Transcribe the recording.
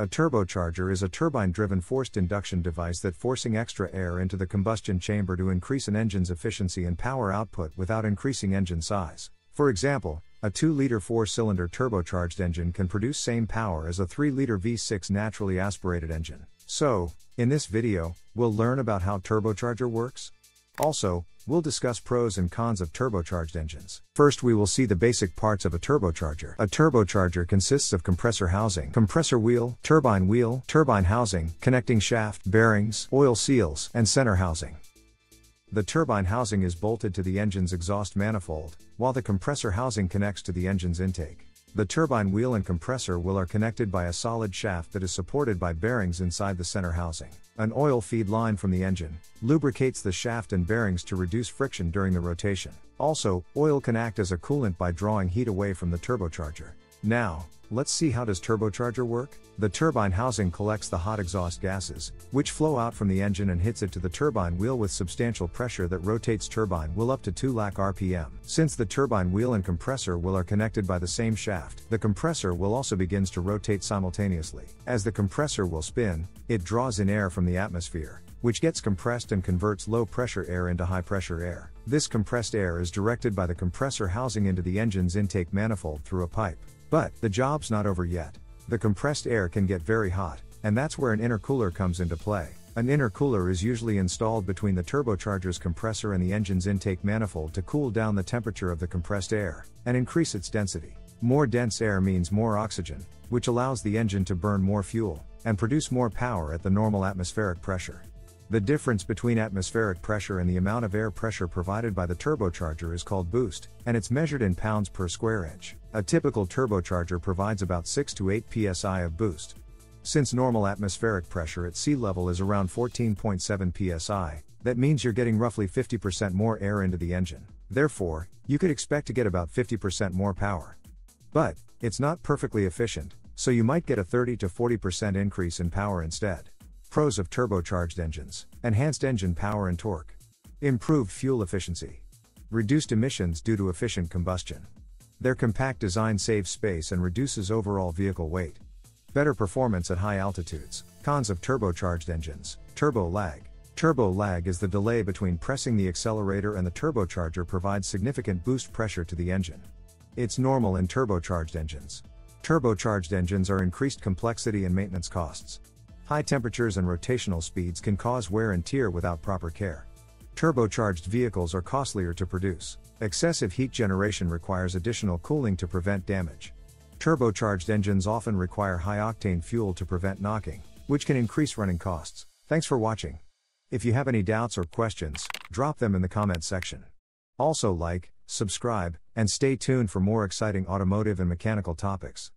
A turbocharger is a turbine driven forced induction device that forcing extra air into the combustion chamber to increase an engine's efficiency and power output without increasing engine size. For example, a 2 liter 4 cylinder turbocharged engine can produce same power as a 3 liter V6 naturally aspirated engine. So, in this video, we'll learn about how turbocharger works. Also, we'll discuss pros and cons of turbocharged engines. First, we will see the basic parts of a turbocharger. A turbocharger consists of compressor housing, compressor wheel, turbine wheel, turbine housing, connecting shaft, bearings, oil seals, and center housing. The turbine housing is bolted to the engine's exhaust manifold, while the compressor housing connects to the engine's intake. The turbine wheel and compressor wheel are connected by a solid shaft that is supported by bearings inside the center housing. An oil feed line from the engine lubricates the shaft and bearings to reduce friction during the rotation. Also, oil can act as a coolant by drawing heat away from the turbocharger. Now, let's see how does turbocharger work? The turbine housing collects the hot exhaust gases, which flow out from the engine and hits it to the turbine wheel with substantial pressure that rotates turbine wheel up to 2 lakh rpm. Since the turbine wheel and compressor wheel are connected by the same shaft, the compressor wheel also begins to rotate simultaneously. As the compressor will spin, it draws in air from the atmosphere, which gets compressed and converts low pressure air into high pressure air. This compressed air is directed by the compressor housing into the engine's intake manifold through a pipe. But, the not over yet. The compressed air can get very hot, and that's where an intercooler comes into play. An intercooler is usually installed between the turbocharger's compressor and the engine's intake manifold to cool down the temperature of the compressed air and increase its density. More dense air means more oxygen, which allows the engine to burn more fuel and produce more power at the normal atmospheric pressure. The difference between atmospheric pressure and the amount of air pressure provided by the turbocharger is called boost, and it's measured in pounds per square inch. A typical turbocharger provides about 6 to 8 psi of boost. Since normal atmospheric pressure at sea level is around 14.7 psi, that means you're getting roughly 50% more air into the engine. Therefore, you could expect to get about 50% more power. But, it's not perfectly efficient, so you might get a 30 to 40% increase in power instead. Pros of turbocharged engines enhanced engine power and torque, improved fuel efficiency, reduced emissions due to efficient combustion. Their compact design saves space and reduces overall vehicle weight. Better performance at high altitudes. Cons of turbocharged engines turbo lag. Turbo lag is the delay between pressing the accelerator and the turbocharger provides significant boost pressure to the engine. It's normal in turbocharged engines. Turbocharged engines are increased complexity and maintenance costs. High temperatures and rotational speeds can cause wear and tear without proper care. Turbocharged vehicles are costlier to produce. Excessive heat generation requires additional cooling to prevent damage. Turbocharged engines often require high octane fuel to prevent knocking, which can increase running costs. Thanks for watching. If you have any doubts or questions, drop them in the comment section. Also like, subscribe, and stay tuned for more exciting automotive and mechanical topics.